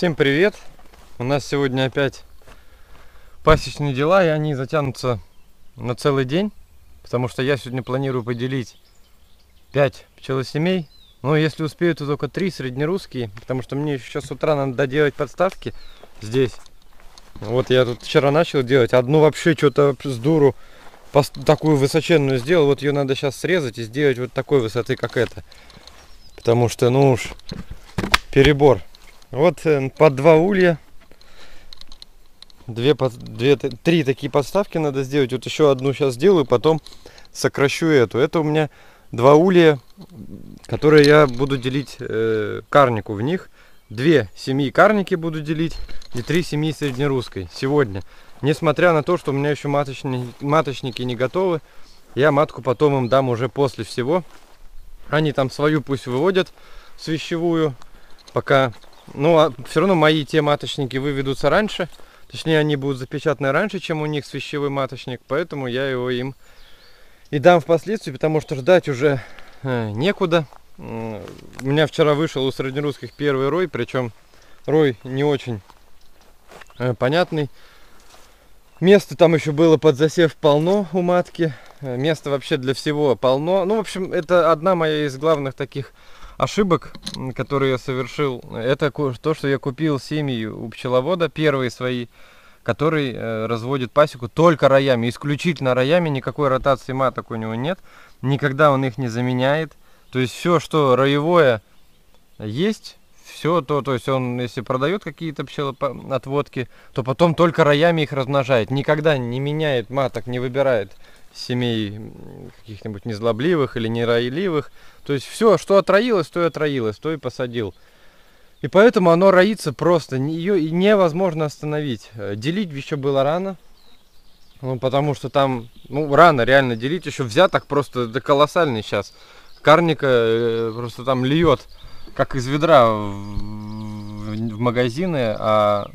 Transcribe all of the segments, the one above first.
Всем привет! У нас сегодня опять пасечные дела, и они затянутся на целый день, потому что я сегодня планирую поделить 5 пчелосемей. Но если успею, то только 3 среднерусские, потому что мне еще сейчас с утра надо доделать подставки здесь. Вот я тут вчера начал делать, одну вообще что-то с дуру такую высоченную сделал, вот ее надо сейчас срезать и сделать вот такой высоты, как это. Потому что, ну уж, перебор. Вот э, по два улья. Две, две, три такие подставки надо сделать. Вот еще одну сейчас сделаю, потом сокращу эту. Это у меня два улья, которые я буду делить э, карнику в них. Две семьи карники буду делить и три семьи среднерусской сегодня. Несмотря на то, что у меня еще маточники, маточники не готовы, я матку потом им дам уже после всего. Они там свою пусть выводят свящевую, пока ну, а все равно мои те маточники выведутся раньше. Точнее, они будут запечатаны раньше, чем у них свящевой маточник. Поэтому я его им и дам впоследствии, потому что ждать уже э, некуда. У меня вчера вышел у среднерусских первый рой, причем рой не очень э, понятный. Места там еще было под засев полно у матки. Э, места вообще для всего полно. Ну, в общем, это одна моя из главных таких ошибок, которые я совершил, это то, что я купил семьи у пчеловода, первые свои, который э, разводит пасеку только роями, исключительно роями, никакой ротации маток у него нет, никогда он их не заменяет. То есть все, что роевое есть, все то, то есть он, если продает какие-то пчелоотводки, то потом только роями их размножает, никогда не меняет маток, не выбирает семей каких-нибудь незлобливых или нероиливых. То есть все, что отроилось, то и отроилось, то и посадил. И поэтому оно роится просто, ее невозможно остановить. Э, делить еще было рано, ну, потому что там, ну, рано реально делить, еще взяток просто да, колоссальный сейчас. Карника э, просто там льет, как из ведра в, в магазины, а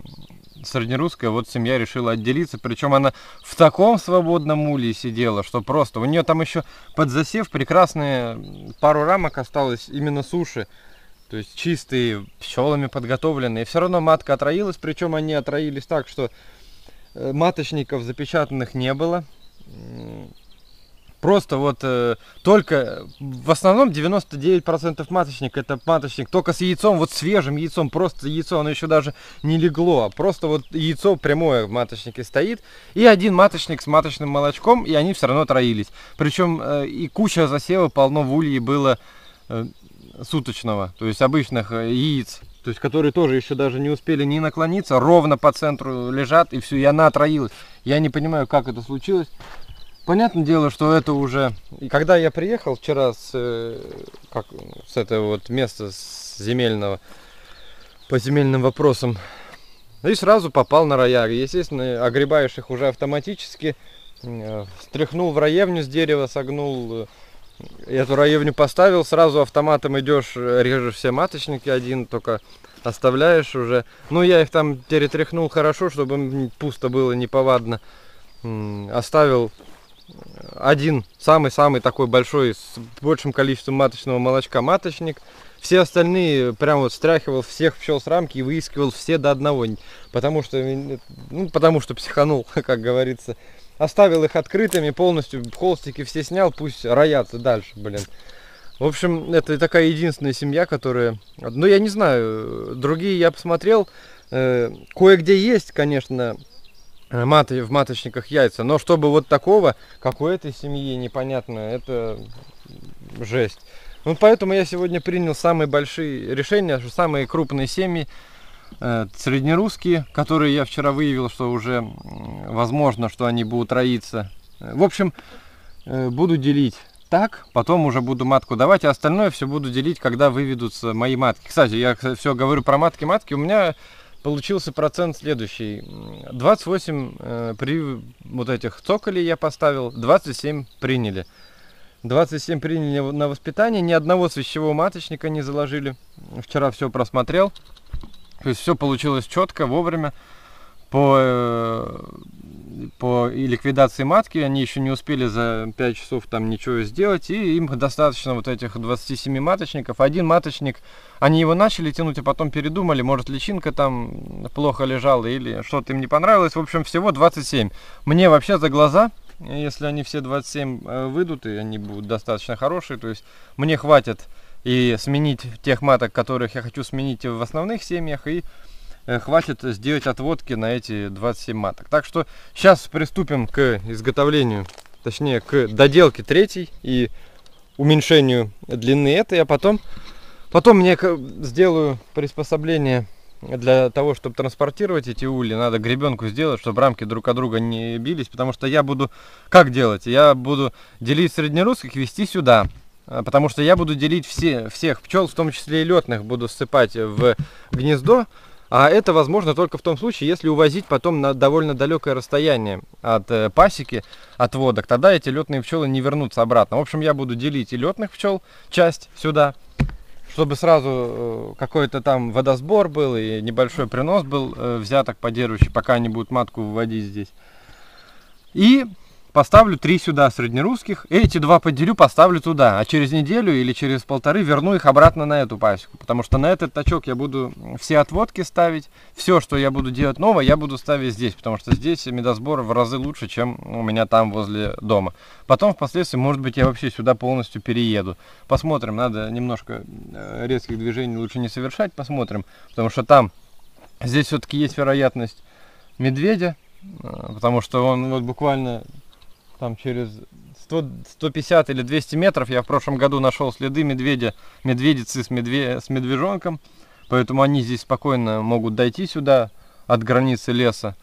среднерусская, вот семья решила отделиться. Причем она в таком свободном улье сидела, что просто. У нее там еще под засев прекрасные пару рамок осталось именно суши. То есть чистые, пчелами подготовленные. Все равно матка отроилась, причем они отроились так, что э, маточников запечатанных не было. Просто вот э, только, в основном 99% маточник, это маточник только с яйцом, вот свежим яйцом, просто яйцо, оно еще даже не легло, а просто вот яйцо прямое в маточнике стоит. И один маточник с маточным молочком, и они все равно троились. Причем э, и куча засева полно в улье было э, суточного, то есть обычных э, яиц. То есть, которые тоже еще даже не успели ни наклониться, ровно по центру лежат, и все, и она отроилась. Я не понимаю, как это случилось. Понятное дело, что это уже... Когда я приехал вчера с, э, как, с этого вот места с земельного, по земельным вопросам, и сразу попал на рояг. Естественно, огребаешь их уже автоматически. Э, стряхнул в раевню с дерева, согнул, э, эту раевню поставил, сразу автоматом идешь, режешь все маточники один, только оставляешь уже. Ну, я их там перетряхнул хорошо, чтобы пусто было, неповадно. Оставил один самый-самый такой большой с большим количеством маточного молочка маточник. Все остальные прям вот стряхивал всех пчел с рамки и выискивал все до одного. Потому что, ну, потому что психанул, как говорится. Оставил их открытыми, полностью холстики все снял, пусть роятся дальше, блин. В общем, это такая единственная семья, которая... Ну, я не знаю, другие я посмотрел, э, кое-где есть, конечно, Э, мат, в маточниках яйца. Но чтобы вот такого, как у этой семьи, непонятно, это жесть. Ну, поэтому я сегодня принял самые большие решения, самые крупные семьи, э, среднерусские, которые я вчера выявил, что уже возможно, что они будут роиться. В общем, э, буду делить так, потом уже буду матку давать, а остальное все буду делить, когда выведутся мои матки. Кстати, я все говорю про матки-матки, у меня получился процент следующий. 28 э, при вот этих цоколей я поставил, 27 приняли. 27 приняли на воспитание, ни одного свящевого маточника не заложили. Вчера все просмотрел. То есть все получилось четко, вовремя. По, э, по ликвидации матки. Они еще не успели за 5 часов там ничего сделать. И им достаточно вот этих 27 маточников. Один маточник, они его начали тянуть, а потом передумали. Может личинка там плохо лежала или что-то им не понравилось. В общем, всего 27. Мне вообще за глаза если они все 27 э, выйдут, и они будут достаточно хорошие, то есть мне хватит и сменить тех маток, которых я хочу сменить в основных семьях, и хватит сделать отводки на эти 27 маток. Так что сейчас приступим к изготовлению, точнее к доделке третьей и уменьшению длины этой, а потом, потом мне сделаю приспособление для того, чтобы транспортировать эти ули, надо гребенку сделать, чтобы рамки друг от друга не бились, потому что я буду, как делать? Я буду делить среднерусских, вести сюда, а, потому что я буду делить все, всех пчел, в том числе и летных, буду ссыпать в гнездо, а это возможно только в том случае, если увозить потом на довольно далекое расстояние от э, пасеки, от водок, тогда эти летные пчелы не вернутся обратно. В общем, я буду делить и летных пчел часть сюда, чтобы сразу э, какой-то там водосбор был и небольшой принос был э, взяток поддерживающий, пока они будут матку выводить здесь. И поставлю три сюда среднерусских, эти два поделю, поставлю туда, а через неделю или через полторы верну их обратно на эту пасеку, потому что на этот тачок я буду все отводки ставить, все, что я буду делать новое, я буду ставить здесь, потому что здесь медосбор в разы лучше, чем у меня там возле дома. Потом впоследствии, может быть, я вообще сюда полностью перееду. Посмотрим, надо немножко э, резких движений лучше не совершать, посмотрим, потому что там, здесь все-таки есть вероятность медведя, э, потому что он вот буквально там через 100, 150 или 200 метров я в прошлом году нашел следы медведя, медведицы с, медве, с медвежонком. Поэтому они здесь спокойно могут дойти сюда от границы леса.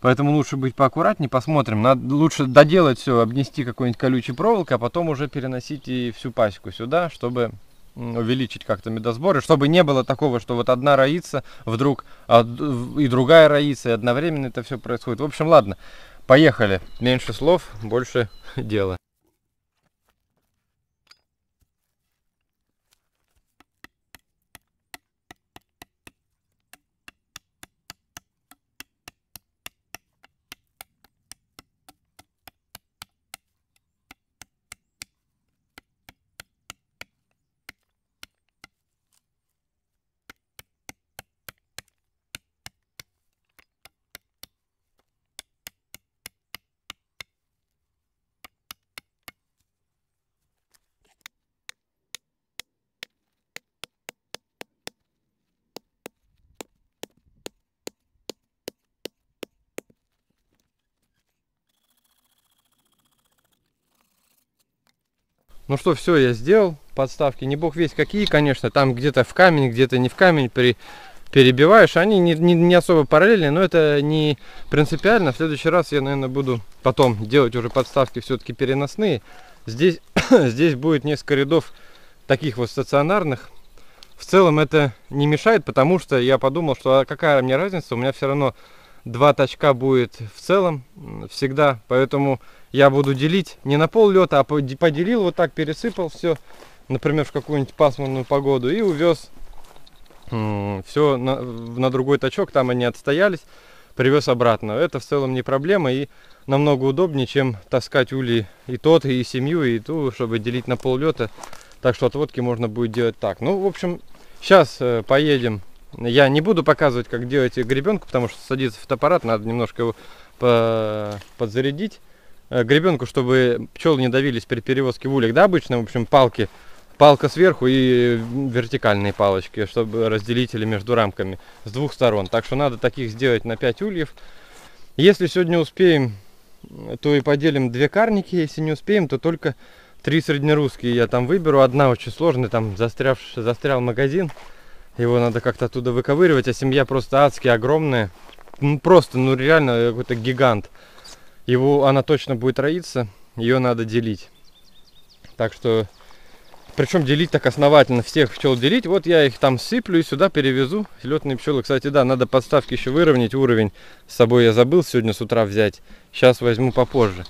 Поэтому лучше быть поаккуратнее, посмотрим. Надо лучше доделать все, обнести какой-нибудь колючей проволокой, а потом уже переносить и всю пасеку сюда, чтобы увеличить как-то медосборы, чтобы не было такого, что вот одна роится, вдруг и другая роится, и одновременно это все происходит. В общем, ладно. Поехали. Меньше слов, больше дела. Ну что, все, я сделал подставки. Не бог весь какие, конечно. Там где-то в камень, где-то не в камень при, перебиваешь. Они не, не, не особо параллельные, но это не принципиально. В следующий раз я, наверное, буду потом делать уже подставки все-таки переносные. Здесь, здесь будет несколько рядов таких вот стационарных. В целом это не мешает, потому что я подумал, что а какая мне разница, у меня все равно два тачка будет в целом всегда. Поэтому я буду делить не на пол лета, а поделил вот так, пересыпал все, например, в какую-нибудь пасмурную погоду и увез все на, на другой тачок, там они отстоялись, привез обратно. Это в целом не проблема и намного удобнее, чем таскать ули и тот, и семью, и ту, чтобы делить на пол лета. Так что отводки можно будет делать так. Ну, в общем, сейчас э, поедем. Я не буду показывать, как делать гребенку, потому что садиться в фотоаппарат, надо немножко его по подзарядить. Э, гребенку, чтобы пчелы не давились при перевозке в улик. Да, обычно, в общем, палки, палка сверху и вертикальные палочки, чтобы разделители между рамками с двух сторон. Так что надо таких сделать на 5 ульев. Если сегодня успеем, то и поделим две карники. Если не успеем, то только три среднерусские я там выберу. Одна очень сложная, там застряв, застрял магазин. Его надо как-то оттуда выковыривать, а семья просто адски огромная. Ну просто, ну реально какой-то гигант его она точно будет роиться, ее надо делить. Так что, причем делить так основательно, всех пчел делить. Вот я их там сыплю и сюда перевезу. Летные пчелы, кстати, да, надо подставки еще выровнять уровень. С собой я забыл сегодня с утра взять. Сейчас возьму попозже.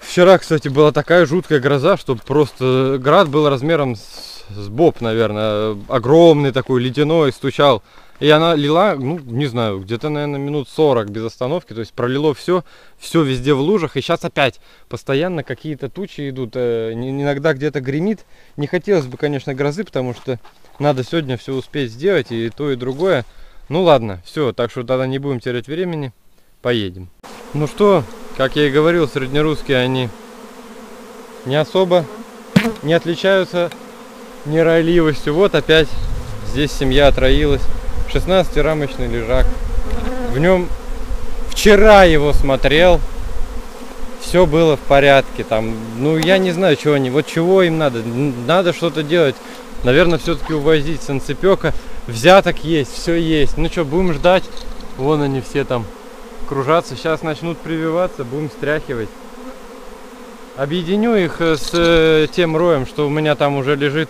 Вчера, кстати, была такая жуткая гроза, что просто град был размером с, с боб, наверное. Огромный такой, ледяной, стучал И она лила, ну, не знаю, где-то, наверное, минут 40 без остановки. То есть пролило все, все везде в лужах. И сейчас опять постоянно какие-то тучи идут. э, ин- Иногда где-то гремит. Не хотелось бы, конечно, грозы, потому что надо сегодня все успеть сделать. И то, и другое. Ну ладно, все. Так что тогда не будем терять времени. Поедем. Ну что, как я и говорил, среднерусские они не особо не отличаются неройливостью. Вот опять здесь семья отроилась. 16-рамочный лежак. В нем вчера его смотрел. Все было в порядке. Там, ну я не знаю, чего они. Вот чего им надо. Надо что-то делать. Наверное, все-таки увозить санцепека. Взяток есть, все есть. Ну что, будем ждать. Вон они все там кружатся. Сейчас начнут прививаться, будем стряхивать. Объединю их э, с э, тем роем, что у меня там уже лежит,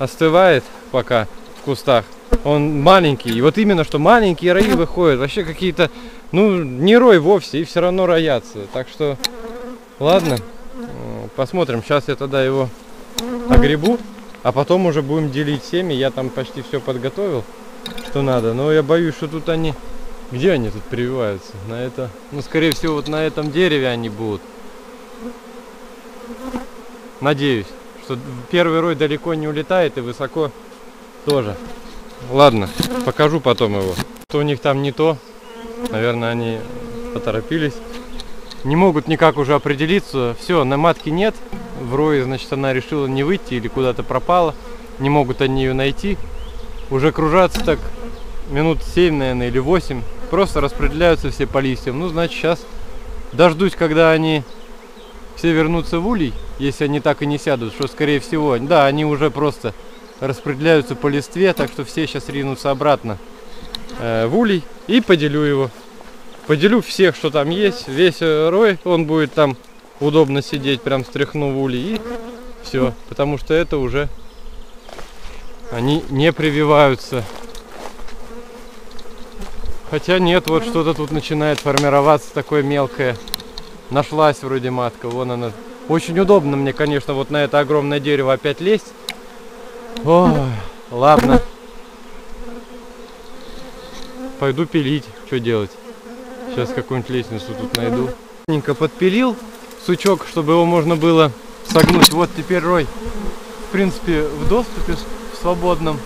остывает пока в кустах. Он маленький. И вот именно, что маленькие рои выходят. Вообще какие-то, ну, не рой вовсе, и все равно роятся. Так что, ладно, э, посмотрим. Сейчас я тогда его огребу, а потом уже будем делить семьи. Я там почти все подготовил, что надо. Но я боюсь, что тут они... Где они тут прививаются? На это... Ну, скорее всего, вот на этом дереве они будут. Надеюсь, что первый рой далеко не улетает и высоко тоже. Ладно, покажу потом его. Что у них там не то. Наверное, они поторопились. Не могут никак уже определиться. Все, на матке нет. В рое, значит, она решила не выйти или куда-то пропала. Не могут они ее найти. Уже кружатся так минут 7, наверное, или 8. Просто распределяются все по листьям. Ну, значит, сейчас дождусь, когда они все вернутся в улей, если они так и не сядут, что скорее всего, да, они уже просто распределяются по листве, так что все сейчас ринутся обратно э, в улей и поделю его. Поделю всех, что там есть, весь э, рой, он будет там удобно сидеть, прям стряхну в улей и все, потому что это уже они не прививаются. Хотя нет, вот что-то тут начинает формироваться такое мелкое. Нашлась вроде матка, вон она. Очень удобно мне, конечно, вот на это огромное дерево опять лезть. Ой, ладно. Пойду пилить, что делать. Сейчас какую-нибудь лестницу тут найду. Ненько подпилил сучок, чтобы его можно было согнуть. Вот теперь рой, в принципе, в доступе в свободном.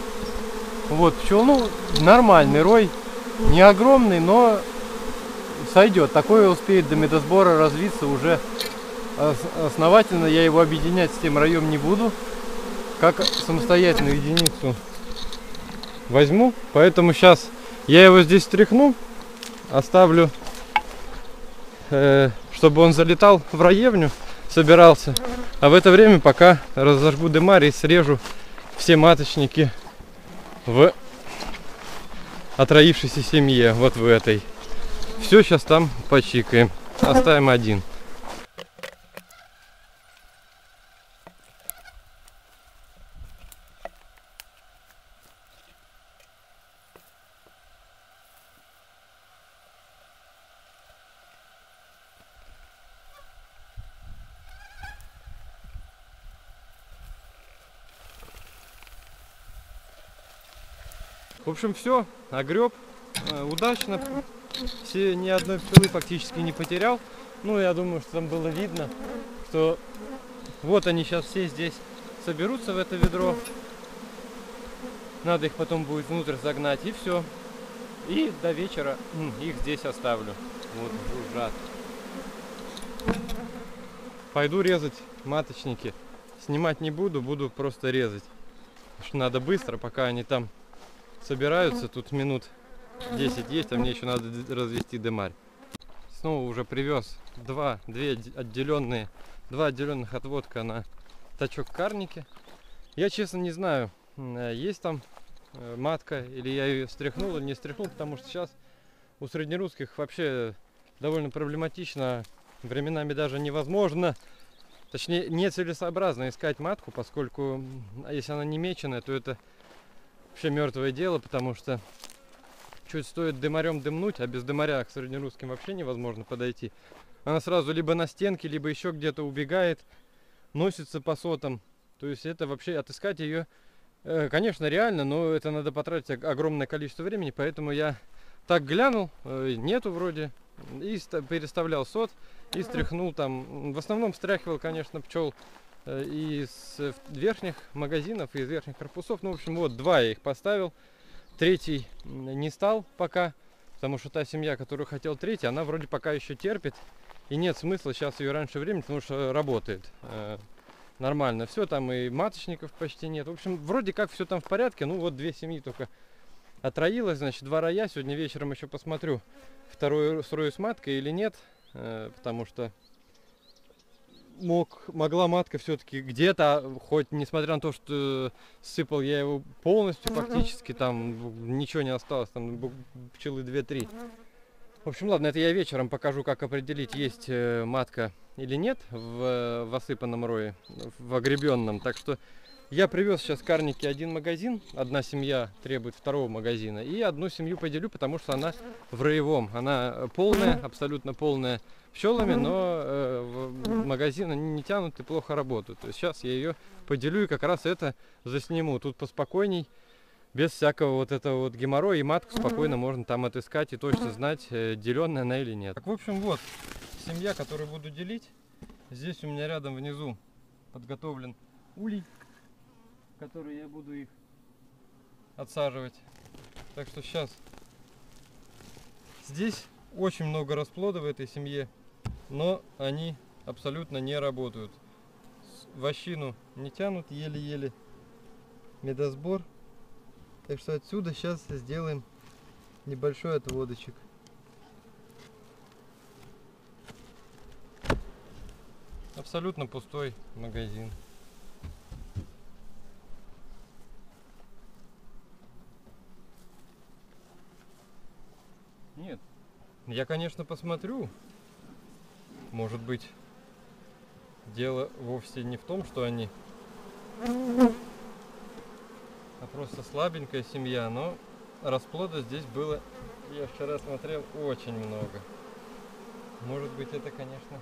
Вот пчел, ну, нормальный рой. Не огромный, но сойдет. Такое успеет до медосбора развиться уже основательно. Я его объединять с тем роем не буду. Как самостоятельную единицу возьму. Поэтому сейчас я его здесь стряхну. Оставлю, э, чтобы он залетал в раевню, собирался. А в это время пока разожгу дымарь и срежу все маточники в отроившейся семье, вот в этой. Все сейчас там почикаем. Оставим один. Общем, все, огреб э, удачно. Все, ни одной пчелы фактически не потерял. Ну, я думаю, что там было видно, что вот они сейчас все здесь соберутся в это ведро. Надо их потом будет внутрь загнать и все. И до вечера их здесь оставлю. Вот жужжат. Пойду резать маточники. Снимать не буду, буду просто резать. Потому что надо быстро, пока они там собираются. Тут минут 10 есть, а мне еще надо развести дымарь. Снова уже привез два, две отде- отделенные, два отделенных отводка на тачок карники. Я честно не знаю, э, есть там э, матка или я ее стряхнул или не стряхнул, потому что сейчас у среднерусских вообще довольно проблематично, временами даже невозможно, точнее нецелесообразно искать матку, поскольку если она не меченая, то это вообще мертвое дело, потому что чуть стоит дымарем дымнуть, а без дымаря к среднерусским вообще невозможно подойти. Она сразу либо на стенке, либо еще где-то убегает, носится по сотам. То есть это вообще отыскать ее Э, Конечно, реально, но это надо потратить ог- огромное количество времени, поэтому я так глянул, э, нету вроде, и ста- переставлял сот, и стряхнул там, в основном стряхивал, конечно, пчел из э, верхних магазинов, из верхних корпусов, ну, в общем, вот, два я их поставил, третий не стал пока, потому что та семья, которую хотел третий, она вроде пока еще терпит, и нет смысла сейчас ее раньше времени, потому что работает э, нормально. Все там и маточников почти нет. В общем, вроде как все там в порядке. Ну вот две семьи только отроилось, значит, два роя. Сегодня вечером еще посмотрю, вторую строю с маткой или нет, э, потому что мог, могла матка все-таки где-то, хоть несмотря на то, что сыпал я его полностью, фактически там ничего не осталось, там пчелы 2-3. В общем, ладно, это я вечером покажу, как определить, есть э, матка или нет в, э, в осыпанном рое, в огребенном. Так что я привез сейчас карники один магазин, одна семья требует второго магазина, и одну семью поделю, потому что она в роевом. Она полная, абсолютно полная пчелами, но э, в магазин они не тянут и плохо работают. То есть сейчас я ее поделю и как раз это засниму. Тут поспокойней без всякого вот этого вот геморроя и матку спокойно можно там отыскать и точно знать, э, деленная она или нет. Так, в общем, вот семья, которую буду делить. Здесь у меня рядом внизу подготовлен улей, в который я буду их отсаживать. Так что сейчас здесь очень много расплода в этой семье, но они абсолютно не работают. Вощину не тянут, еле-еле медосбор. Так что отсюда сейчас сделаем небольшой отводочек. Абсолютно пустой магазин. Нет. Я, конечно, посмотрю. Может быть, дело вовсе не в том, что они а просто слабенькая семья, но расплода здесь было, я вчера смотрел, очень много. Может быть это, конечно,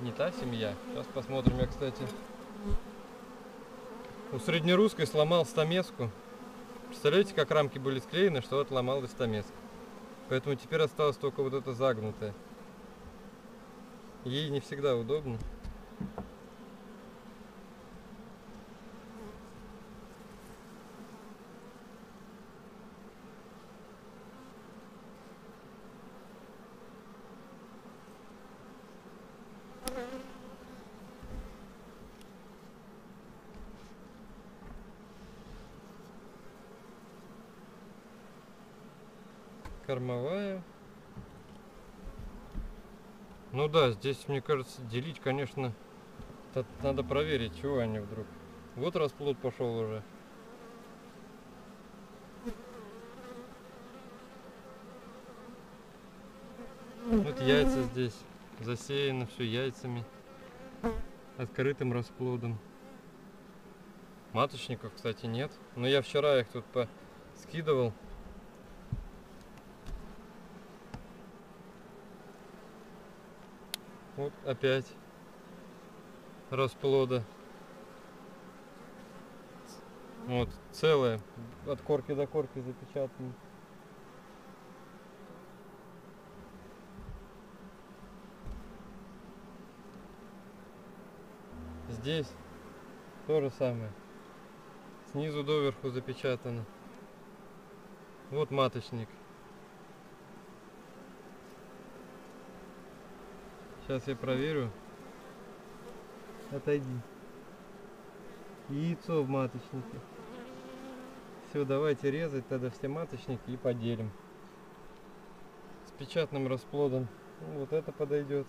не та семья. Сейчас посмотрим, я, кстати, у среднерусской сломал стамеску. Представляете, как рамки были склеены, что отломалась стамеска. Поэтому теперь осталось только вот это загнутое. Ей не всегда удобно. Кормовая. Ну да, здесь, мне кажется, делить, конечно, надо проверить, чего они вдруг. Вот расплод пошел уже. Вот яйца здесь засеяно все яйцами, открытым расплодом. Маточников, кстати, нет. Но я вчера их тут скидывал. Вот опять расплода. Вот, целая, от корки до корки запечатана. Здесь то же самое. Снизу доверху запечатано. Вот маточник. Сейчас я проверю. Отойди. Яйцо в маточнике. Все, давайте резать тогда все маточники и поделим. С печатным расплодом. Ну, вот это подойдет.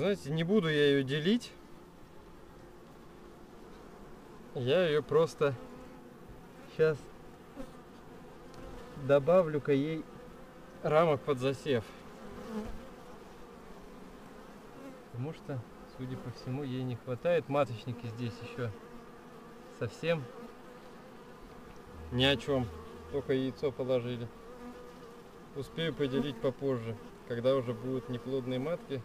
Знаете, не буду я ее делить. Я ее просто сейчас добавлю-ка ей рамок под засев. Потому что Судя по всему, ей не хватает. Маточники здесь еще совсем ни о чем. Только яйцо положили. Успею поделить попозже, когда уже будут неплодные матки.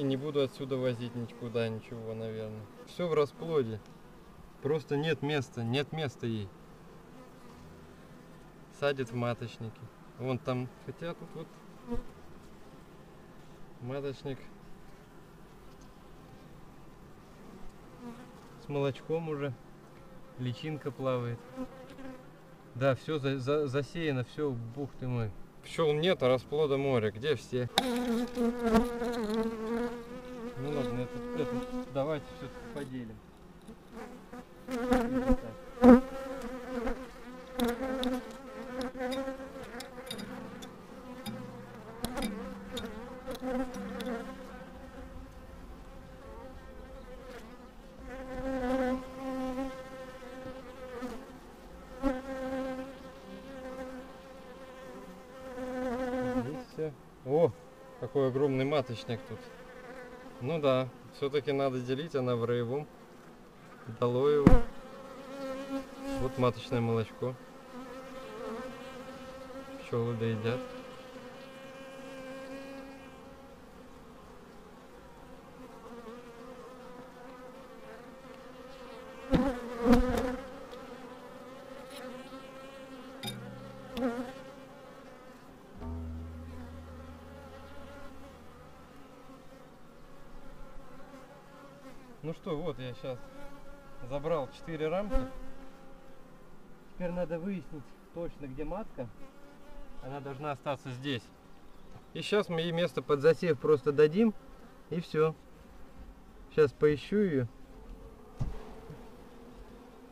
И не буду отсюда возить никуда ничего, наверное. Все в расплоде. Просто нет места, нет места ей. Садит в маточники. Вон там, хотя тут вот маточник с молочком уже. Личинка плавает. Да, все за, за- засеяно, все, бух ты мой. Пчел нет, а расплода море. Где все? Ну ладно, это, это давайте все-таки поделим. Или так. Здесь все. О, какой огромный маточник тут. Ну да, все-таки надо делить, она в рыбу. Дало его. Вот маточное молочко. Пчелы доедят. Ну что, вот я сейчас забрал 4 рамки. Теперь надо выяснить точно, где матка. Она должна остаться здесь. И сейчас мы ей место под засев просто дадим. И все. Сейчас поищу ее.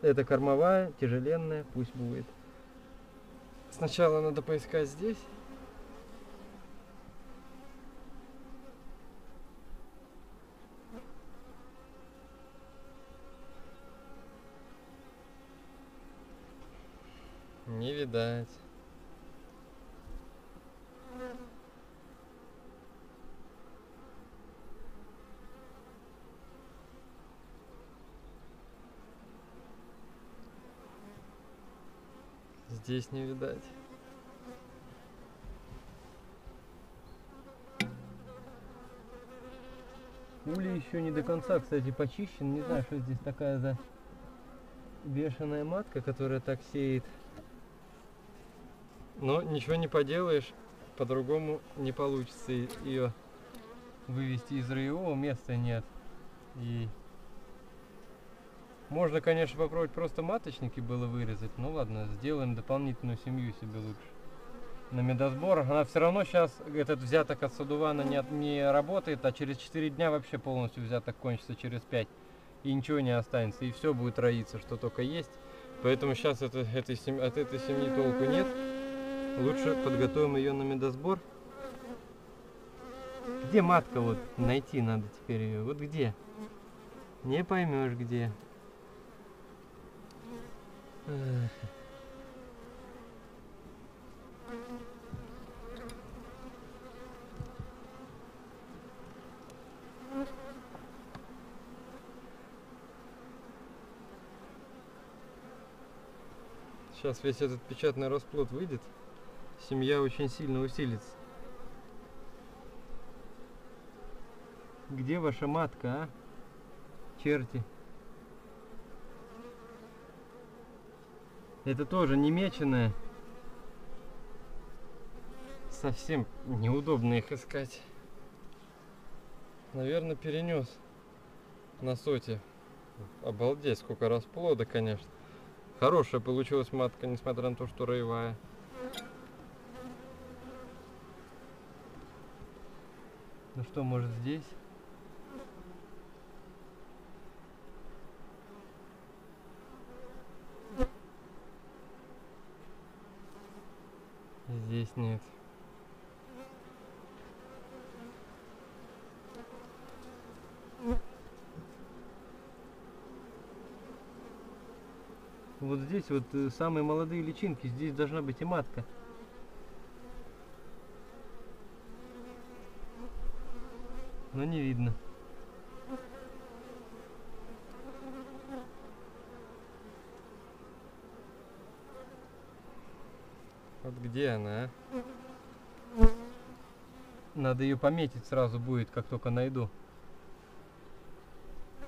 Это кормовая, тяжеленная, пусть будет. Сначала надо поискать здесь. Не видать. Здесь не видать. Улей еще не до конца, кстати, почищен. Не знаю, что здесь такая за бешеная матка, которая так сеет. Но ничего не поделаешь, по-другому не получится ее вывести из роевого, места нет. И можно, конечно, попробовать просто маточники было вырезать. Ну ладно, сделаем дополнительную семью себе лучше. На медосбор. Она все равно сейчас, этот взяток от Садувана не, от- не работает, а через 4 дня вообще полностью взяток кончится через 5. И ничего не останется. И все будет роиться, что только есть. Поэтому сейчас это, этой от этой семьи толку нет. Лучше подготовим ее на медосбор. Где матка вот? Найти надо теперь ее. Вот где? Не поймешь где. Сейчас весь этот печатный расплод выйдет. Семья очень сильно усилится. Где ваша матка, а? Черти. Это тоже не меченая. Совсем неудобно их искать. Наверное, перенес на соте. Обалдеть, сколько расплода, конечно. Хорошая получилась матка, несмотря на то, что роевая. Ну что, может здесь? Здесь нет. Вот здесь вот э, самые молодые личинки, здесь должна быть и матка. но не видно. Вот где она, а? Надо ее пометить сразу будет, как только найду.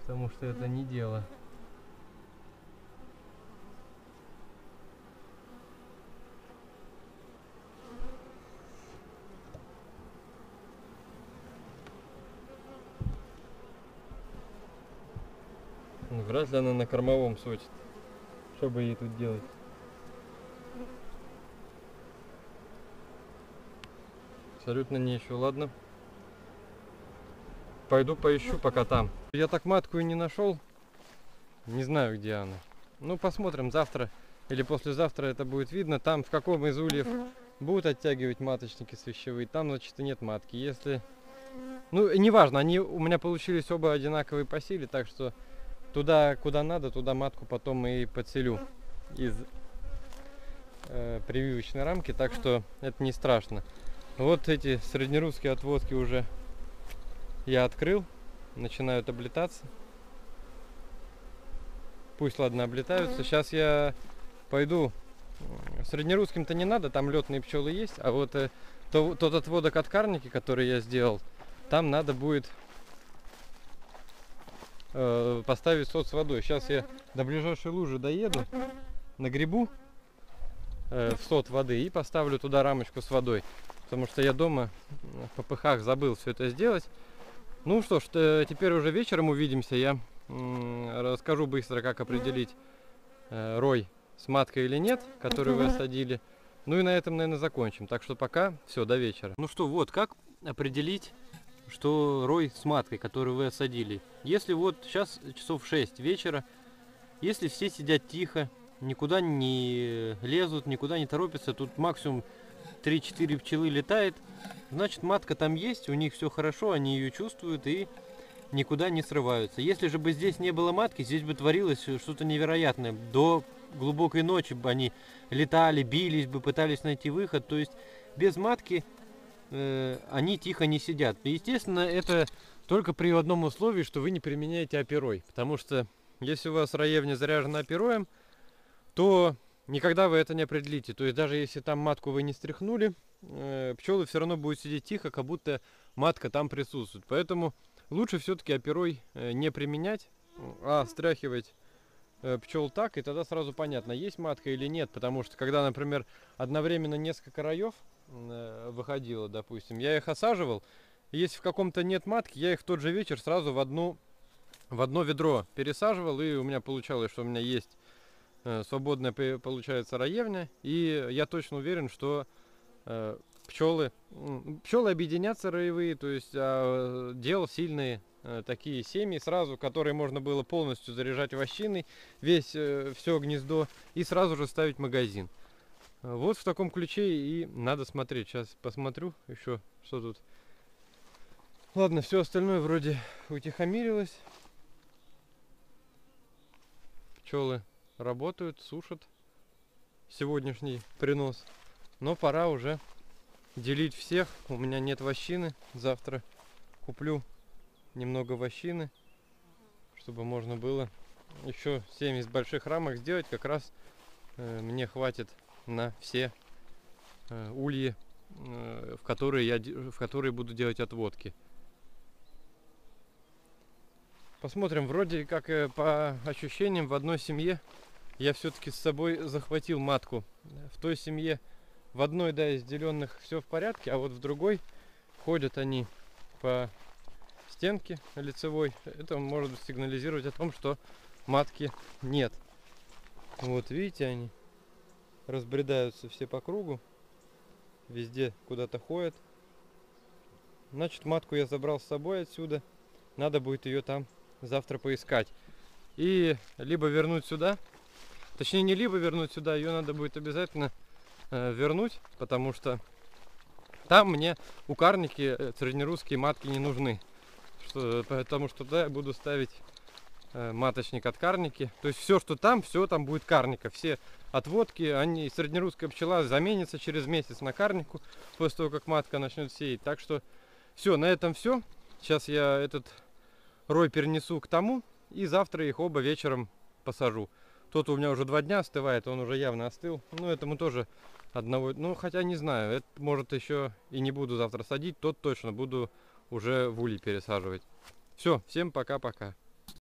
Потому что это не дело. Вряд ли она на кормовом сочит. Что бы ей тут делать? Абсолютно нечего, ладно. Пойду поищу пока там. Я так матку и не нашел. Не знаю, где она. Ну, посмотрим завтра или послезавтра это будет видно. Там в каком из ульев будут оттягивать маточники свящевые. Там, значит, и нет матки. Если... Ну, неважно, они у меня получились оба одинаковые по силе, так что туда, куда надо, туда матку потом и подселю из э, прививочной рамки, так что это не страшно. Вот эти среднерусские отводки уже я открыл, начинают облетаться. Пусть ладно облетаются. Сейчас я пойду. Среднерусским-то не надо, там летные пчелы есть, а вот э, то, тот отводок от карники, который я сделал, там надо будет э, поставить сот с водой. Сейчас я до ближайшей лужи доеду, на грибу э, в сот воды и поставлю туда рамочку с водой. Потому что я дома в ППХ забыл все это сделать. Ну что ж, э, теперь уже вечером увидимся. Я расскажу быстро, как определить э, рой с маткой или нет, который вы осадили. Ну и на этом, наверное, закончим. Так что пока, все, до вечера. Ну что, вот, как определить что рой с маткой, которую вы осадили. Если вот сейчас часов 6 вечера, если все сидят тихо, никуда не лезут, никуда не торопятся, тут максимум 3-4 пчелы летает, значит матка там есть, у них все хорошо, они ее чувствуют и никуда не срываются. Если же бы здесь не было матки, здесь бы творилось что-то невероятное. До глубокой ночи бы они летали, бились бы, пытались найти выход. То есть без матки э, они тихо не сидят. Естественно, это только при одном условии, что вы не применяете оперой. Потому что если у вас раевня заряжена опероем, то никогда вы это не определите. То есть даже если там матку вы не стряхнули, э, пчелы все равно будут сидеть тихо, как будто матка там присутствует. Поэтому лучше все-таки оперой э, не применять, а стряхивать пчел так, и тогда сразу понятно, есть матка или нет. Потому что когда, например, одновременно несколько раев Э, выходила, допустим, я их осаживал, если в каком-то нет матки, я их в тот же вечер сразу в одну в одно ведро пересаживал, и у меня получалось, что у меня есть э, свободная получается раевня, и я точно уверен, что э, пчелы пчелы объединятся роевые, то есть а, дел сильные такие семьи сразу, которые можно было полностью заряжать вощиной, весь все гнездо и сразу же ставить магазин. Вот в таком ключе и надо смотреть. Сейчас посмотрю еще, что тут. Ладно, все остальное вроде утихомирилось. Пчелы работают, сушат сегодняшний принос. Но пора уже делить всех. У меня нет вощины. Завтра куплю немного вощины, чтобы можно было еще 70 больших рамок сделать. Как раз э, мне хватит на все э, ульи, э, в, которые я, в которые буду делать отводки. Посмотрим, вроде как э, по ощущениям в одной семье я все-таки с собой захватил матку. В той семье в одной, да, из деленных все в порядке, а вот в другой ходят они по стенке лицевой. Это может сигнализировать о том, что матки нет. Вот видите они разбредаются все по кругу. Везде куда-то ходят. Значит, матку я забрал с собой отсюда. Надо будет ее там завтра поискать. И либо вернуть сюда. Точнее, не либо вернуть сюда, ее надо будет обязательно э, вернуть, потому что там мне укарники э, среднерусские матки не нужны. Что, потому что туда я буду ставить э, маточник от карники. То есть все, что там, все там будет карника. Все отводки, они, среднерусская пчела заменится через месяц на карнику, после того, как матка начнет сеять. Так что все, на этом все. Сейчас я этот рой перенесу к тому, и завтра их оба вечером посажу. Тот у меня уже два дня остывает, он уже явно остыл. Ну, этому тоже одного, ну хотя не знаю, это может еще и не буду завтра садить, тот точно буду уже в улей пересаживать. Все, всем пока-пока.